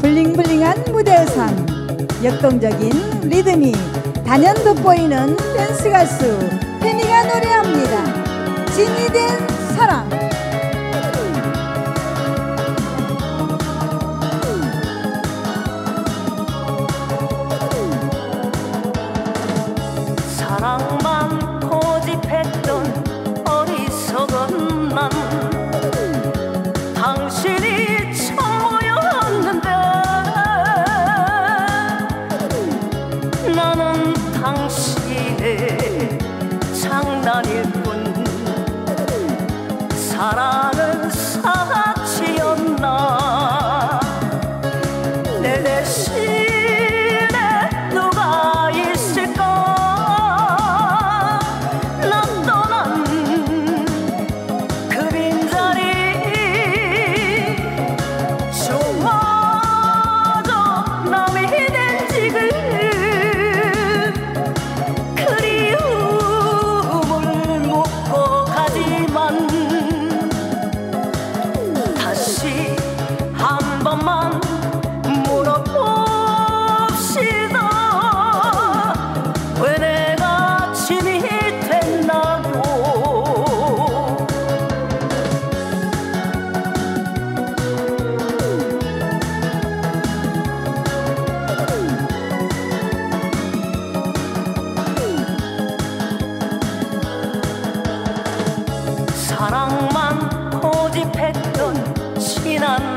블링블링한 무대 의상 역동적인 리듬이 단연 돋보이는 댄스 가수 페니가 노래합니다. 진이 된 사랑. 사랑만 당신의 장난일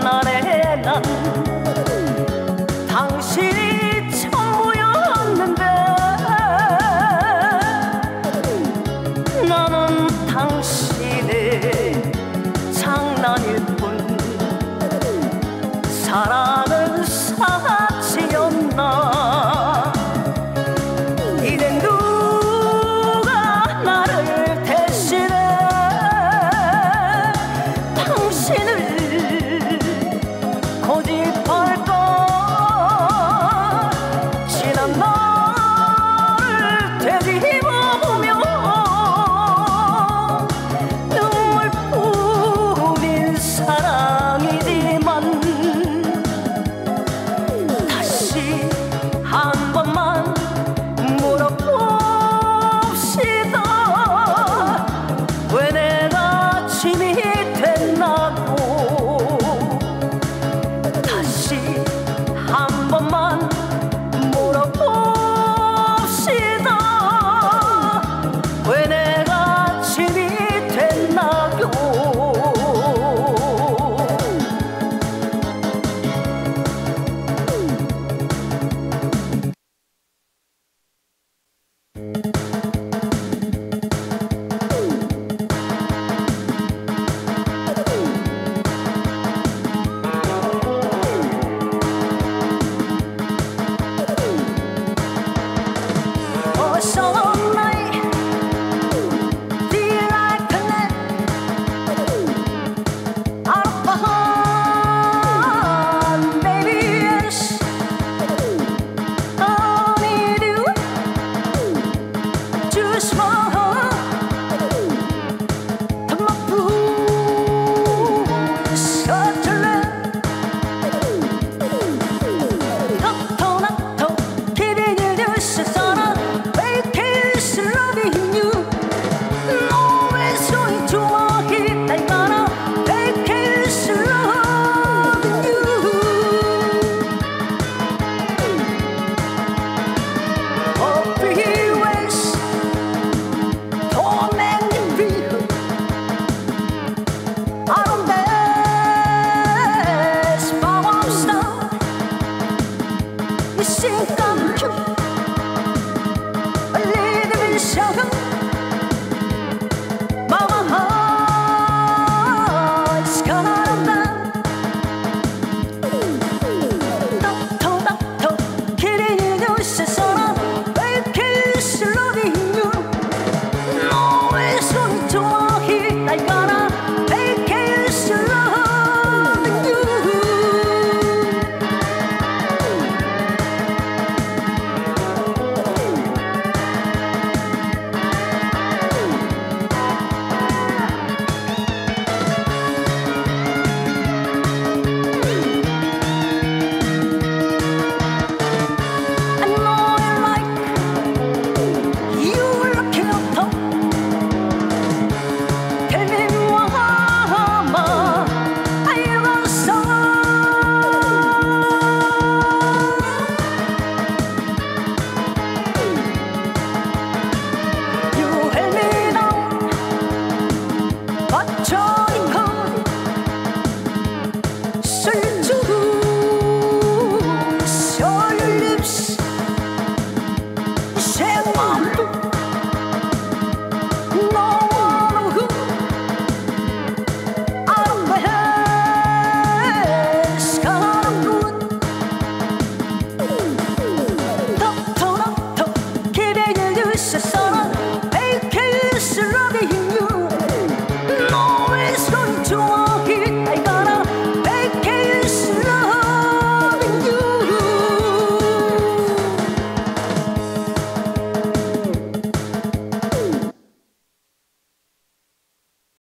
사 저